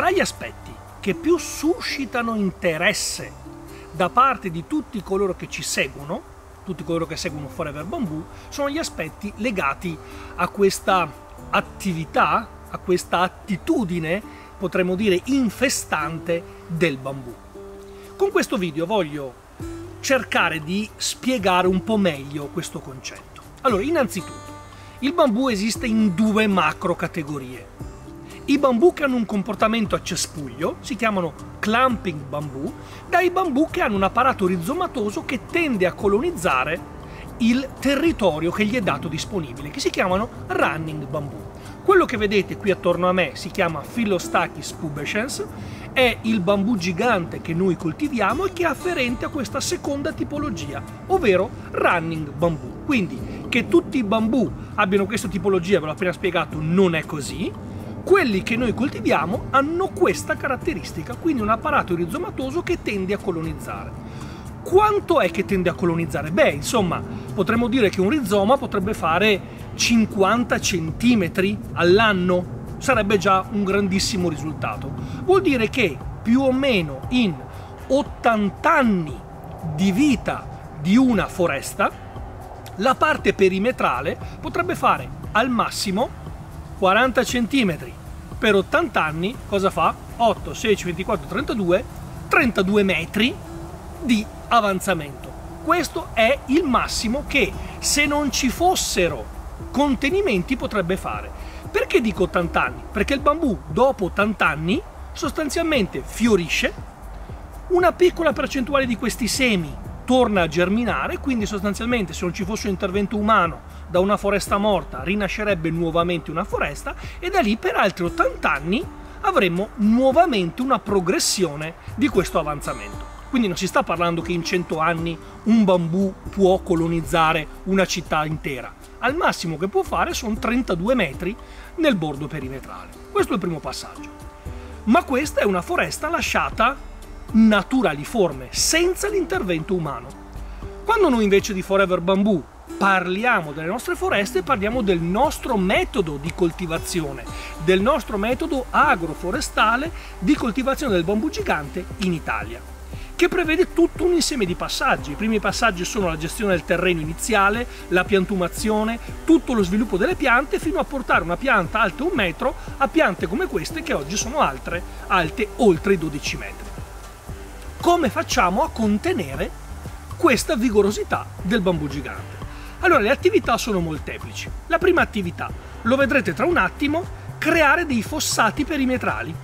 tra gli aspetti che più suscitano interesse da parte di tutti coloro che ci seguono, tutti coloro che seguono Forever Bamboo, sono gli aspetti legati a questa attività, a questa attitudine, potremmo dire, infestante del bambù. Con questo video voglio cercare di spiegare un po' meglio questo concetto. Allora, innanzitutto, il bambù esiste in due macro categorie. I bambù che hanno un comportamento a cespuglio si chiamano clamping bambù, dai bambù che hanno un apparato rizomatoso che tende a colonizzare il territorio che gli è dato disponibile, che si chiamano running bambù. Quello che vedete qui attorno a me si chiama Philostachys pubescens, è il bambù gigante che noi coltiviamo e che è afferente a questa seconda tipologia, ovvero running bambù. Quindi che tutti i bambù abbiano questa tipologia, ve l'ho appena spiegato, non è così. Quelli che noi coltiviamo hanno questa caratteristica, quindi un apparato rizomatoso che tende a colonizzare. Quanto è che tende a colonizzare? Beh, insomma, potremmo dire che un rizoma potrebbe fare 50 cm all'anno, sarebbe già un grandissimo risultato. Vuol dire che più o meno in 80 anni di vita di una foresta, la parte perimetrale potrebbe fare al massimo 40 cm. Per 80 anni cosa fa? 8, 16, 24, 32, 32 metri di avanzamento. Questo è il massimo che se non ci fossero contenimenti potrebbe fare. Perché dico 80 anni? Perché il bambù dopo 80 anni sostanzialmente fiorisce, una piccola percentuale di questi semi torna a germinare, quindi sostanzialmente se non ci fosse un intervento umano da una foresta morta rinascerebbe nuovamente una foresta e da lì per altri 80 anni avremmo nuovamente una progressione di questo avanzamento. Quindi non si sta parlando che in 100 anni un bambù può colonizzare una città intera. Al massimo che può fare sono 32 metri nel bordo perimetrale. Questo è il primo passaggio. Ma questa è una foresta lasciata naturaliforme, senza l'intervento umano. Quando noi invece di Forever Bamboo parliamo delle nostre foreste, parliamo del nostro metodo di coltivazione, del nostro metodo agroforestale di coltivazione del bambù gigante in Italia che prevede tutto un insieme di passaggi. I primi passaggi sono la gestione del terreno iniziale, la piantumazione, tutto lo sviluppo delle piante fino a portare una pianta alta un metro a piante come queste che oggi sono altre, alte oltre i 12 metri. Come facciamo a contenere questa vigorosità del bambù gigante? Allora le attività sono molteplici. La prima attività, lo vedrete tra un attimo, creare dei fossati perimetrali.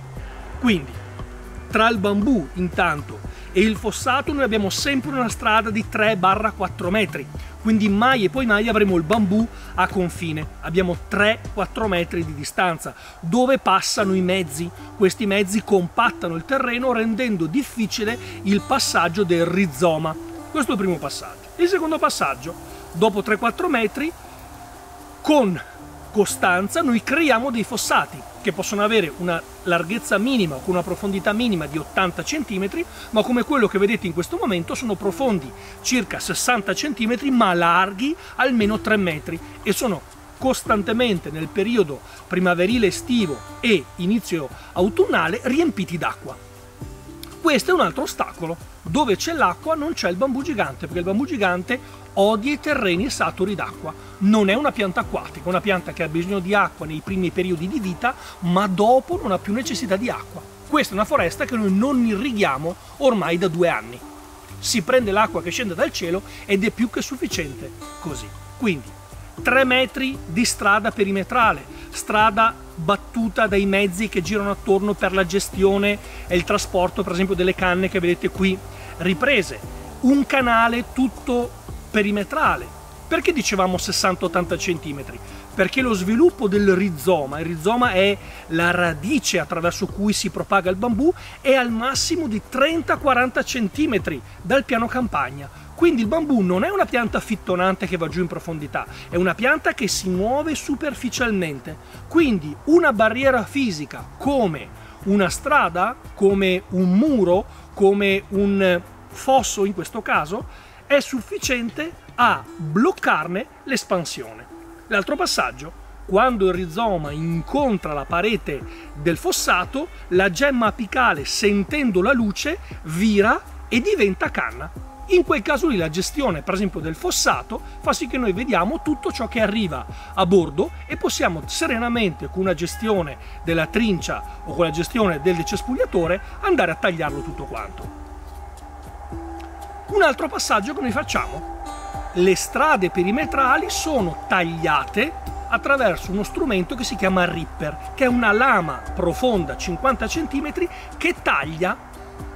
Quindi tra il bambù intanto e il fossato noi abbiamo sempre una strada di 3-4 metri, quindi mai e poi mai avremo il bambù a confine. Abbiamo 3-4 metri di distanza dove passano i mezzi. Questi mezzi compattano il terreno rendendo difficile il passaggio del rizoma. Questo è il primo passaggio. Il secondo passaggio, dopo 3-4 metri, con costanza noi creiamo dei fossati che possono avere una larghezza minima con una profondità minima di 80 cm, ma come quello che vedete in questo momento sono profondi circa 60 cm ma larghi almeno 3 metri e sono costantemente nel periodo primaverile estivo e inizio autunnale riempiti d'acqua. Questo è un altro ostacolo. Dove c'è l'acqua non c'è il bambù gigante, perché il bambù gigante odia i terreni saturi d'acqua. Non è una pianta acquatica, una pianta che ha bisogno di acqua nei primi periodi di vita, ma dopo non ha più necessità di acqua. Questa è una foresta che noi non irrighiamo ormai da due anni. Si prende l'acqua che scende dal cielo ed è più che sufficiente così. Quindi 3 metri di strada perimetrale, strada battuta dai mezzi che girano attorno per la gestione e il trasporto per esempio delle canne che vedete qui riprese, un canale tutto perimetrale. Perché dicevamo 60-80 cm? Perché lo sviluppo del rizoma, il rizoma è la radice attraverso cui si propaga il bambù, è al massimo di 30-40 cm dal piano campagna quindi il bambù non è una pianta fittonante che va giù in profondità, è una pianta che si muove superficialmente. Quindi una barriera fisica come una strada, come un muro, come un fosso in questo caso, è sufficiente a bloccarne l'espansione. L'altro passaggio, quando il rizoma incontra la parete del fossato, la gemma apicale, sentendo la luce, vira e diventa canna. In quel caso lì la gestione, per esempio, del fossato fa sì che noi vediamo tutto ciò che arriva a bordo e possiamo serenamente con una gestione della trincia o con la gestione del decespugliatore andare a tagliarlo tutto quanto. Un altro passaggio che noi facciamo. Le strade perimetrali sono tagliate attraverso uno strumento che si chiama Ripper, che è una lama profonda 50 cm che taglia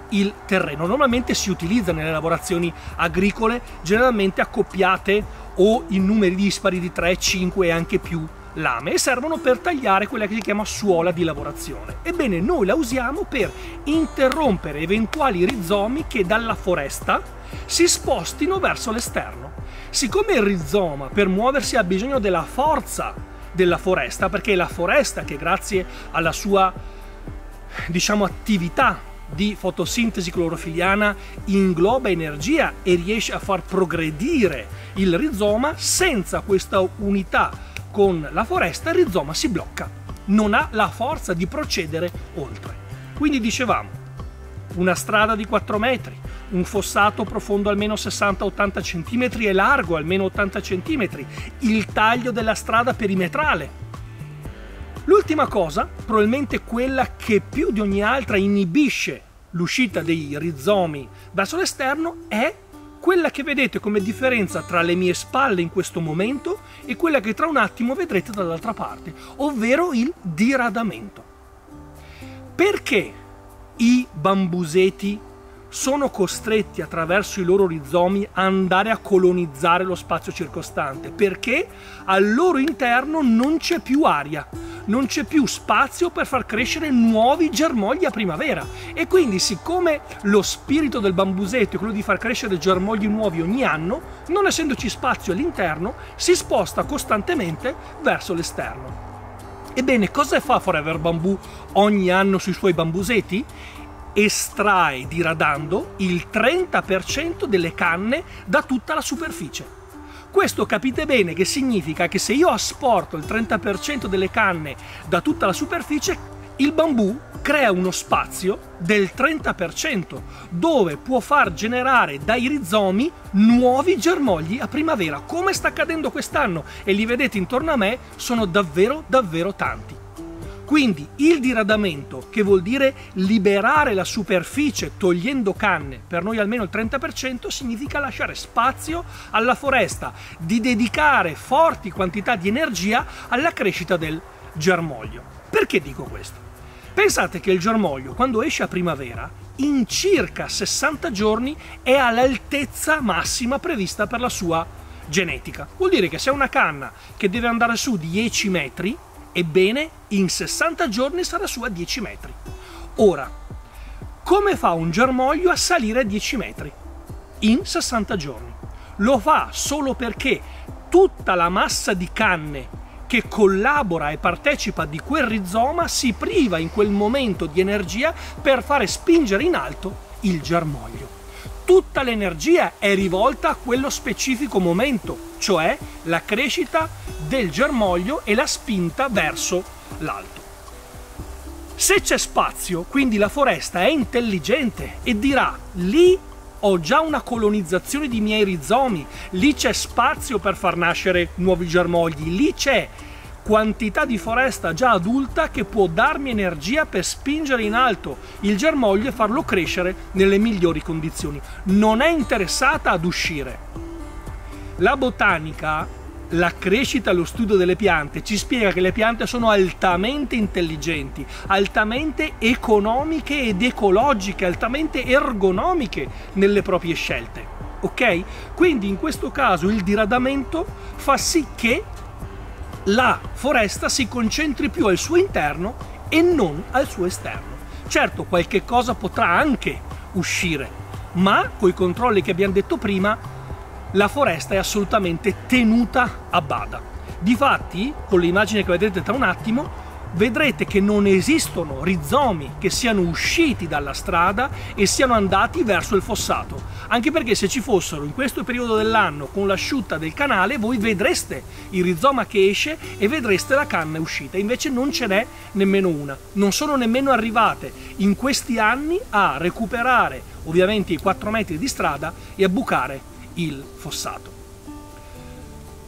il terreno. Normalmente si utilizza nelle lavorazioni agricole, generalmente accoppiate o in numeri dispari di 3, 5 e anche più lame servono per tagliare quella che si chiama suola di lavorazione. Ebbene, noi la usiamo per interrompere eventuali rizomi che dalla foresta si spostino verso l'esterno. Siccome il rizoma per muoversi ha bisogno della forza della foresta, perché è la foresta che grazie alla sua diciamo attività di fotosintesi clorofiliana ingloba energia e riesce a far progredire il rizoma, senza questa unità con la foresta il rizoma si blocca, non ha la forza di procedere oltre. Quindi dicevamo, una strada di 4 metri, un fossato profondo almeno 60-80 cm e largo almeno 80 cm, il taglio della strada perimetrale, L'ultima cosa, probabilmente quella che più di ogni altra inibisce l'uscita dei rizomi verso l'esterno, è quella che vedete come differenza tra le mie spalle in questo momento e quella che tra un attimo vedrete dall'altra parte, ovvero il diradamento. Perché i bambuseti sono costretti attraverso i loro rizomi a andare a colonizzare lo spazio circostante perché al loro interno non c'è più aria, non c'è più spazio per far crescere nuovi germogli a primavera e quindi siccome lo spirito del bambuseto è quello di far crescere germogli nuovi ogni anno, non essendoci spazio all'interno, si sposta costantemente verso l'esterno. Ebbene, cosa fa Forever Bamboo ogni anno sui suoi bambuseti? estrae diradando il 30% delle canne da tutta la superficie. Questo capite bene che significa che se io asporto il 30% delle canne da tutta la superficie, il bambù crea uno spazio del 30% dove può far generare dai rizomi nuovi germogli a primavera, come sta accadendo quest'anno e li vedete intorno a me, sono davvero davvero tanti. Quindi il diradamento, che vuol dire liberare la superficie togliendo canne, per noi almeno il 30%, significa lasciare spazio alla foresta, di dedicare forti quantità di energia alla crescita del germoglio. Perché dico questo? Pensate che il germoglio, quando esce a primavera, in circa 60 giorni è all'altezza massima prevista per la sua genetica. Vuol dire che se una canna che deve andare su 10 metri, Ebbene, in 60 giorni sarà su a 10 metri. Ora, come fa un germoglio a salire a 10 metri? In 60 giorni. Lo fa solo perché tutta la massa di canne che collabora e partecipa di quel rizoma si priva in quel momento di energia per fare spingere in alto il germoglio tutta l'energia è rivolta a quello specifico momento, cioè la crescita del germoglio e la spinta verso l'alto. Se c'è spazio, quindi la foresta è intelligente e dirà lì ho già una colonizzazione di miei rizomi, lì c'è spazio per far nascere nuovi germogli, lì c'è quantità di foresta già adulta che può darmi energia per spingere in alto il germoglio e farlo crescere nelle migliori condizioni. Non è interessata ad uscire. La botanica, la crescita e lo studio delle piante ci spiega che le piante sono altamente intelligenti, altamente economiche ed ecologiche, altamente ergonomiche nelle proprie scelte. Ok? Quindi in questo caso il diradamento fa sì che la foresta si concentri più al suo interno e non al suo esterno. Certo, qualche cosa potrà anche uscire, ma con i controlli che abbiamo detto prima, la foresta è assolutamente tenuta a bada. Difatti, con l'immagine che vedrete tra un attimo, vedrete che non esistono rizomi che siano usciti dalla strada e siano andati verso il fossato. Anche perché se ci fossero in questo periodo dell'anno con l'asciutta del canale, voi vedreste il rizoma che esce e vedreste la canna uscita. Invece non ce n'è nemmeno una. Non sono nemmeno arrivate in questi anni a recuperare ovviamente i 4 metri di strada e a bucare il fossato.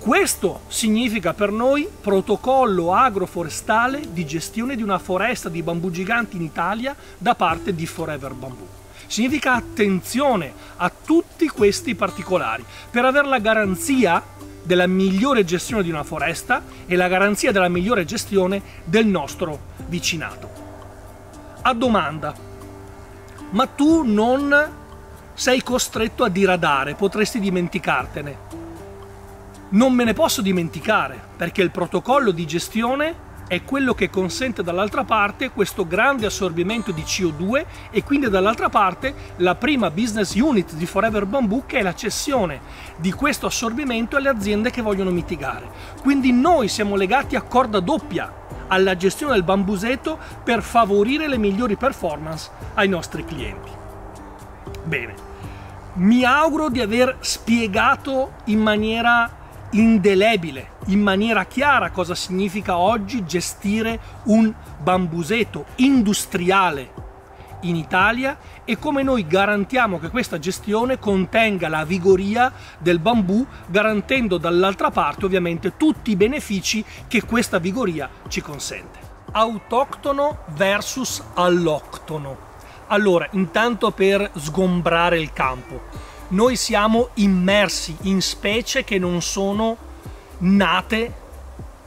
Questo significa per noi protocollo agroforestale di gestione di una foresta di bambù giganti in Italia da parte di Forever Bamboo. Significa attenzione a tutti questi particolari per avere la garanzia della migliore gestione di una foresta e la garanzia della migliore gestione del nostro vicinato. A domanda, ma tu non sei costretto a diradare, potresti dimenticartene non me ne posso dimenticare perché il protocollo di gestione è quello che consente dall'altra parte questo grande assorbimento di CO2 e quindi dall'altra parte la prima business unit di Forever Bamboo che è la cessione di questo assorbimento alle aziende che vogliono mitigare. Quindi noi siamo legati a corda doppia alla gestione del bambuseto per favorire le migliori performance ai nostri clienti. Bene, mi auguro di aver spiegato in maniera indelebile, in maniera chiara cosa significa oggi gestire un bambuseto industriale in Italia e come noi garantiamo che questa gestione contenga la vigoria del bambù, garantendo dall'altra parte ovviamente tutti i benefici che questa vigoria ci consente. Autoctono versus alloctono. Allora, intanto per sgombrare il campo noi siamo immersi in specie che non sono nate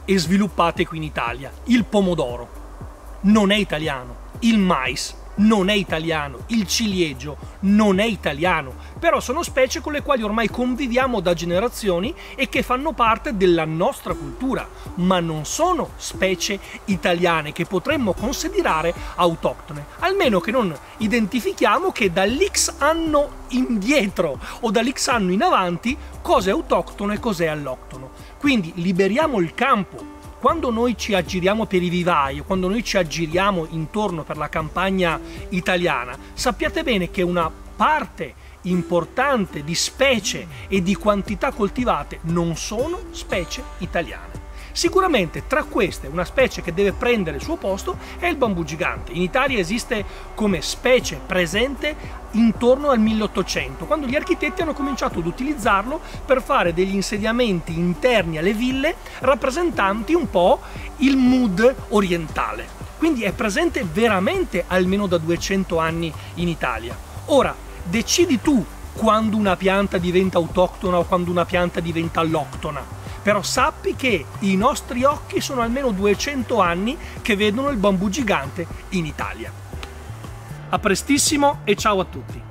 e sviluppate qui in Italia. Il pomodoro non è italiano, il mais non è italiano, il ciliegio non è italiano, però sono specie con le quali ormai conviviamo da generazioni e che fanno parte della nostra cultura, ma non sono specie italiane che potremmo considerare autoctone, almeno che non identifichiamo che dall'X anno indietro o dall'X anno in avanti cosa è autoctono e cos'è alloctono. Quindi liberiamo il campo quando noi ci aggiriamo per i vivai, quando noi ci aggiriamo intorno per la campagna italiana, sappiate bene che una parte importante di specie e di quantità coltivate non sono specie italiane. Sicuramente tra queste una specie che deve prendere il suo posto è il bambù gigante. In Italia esiste come specie presente intorno al 1800, quando gli architetti hanno cominciato ad utilizzarlo per fare degli insediamenti interni alle ville rappresentanti un po' il mood orientale. Quindi è presente veramente almeno da 200 anni in Italia. Ora, decidi tu quando una pianta diventa autoctona o quando una pianta diventa alloctona però sappi che i nostri occhi sono almeno 200 anni che vedono il bambù gigante in Italia. A prestissimo e ciao a tutti!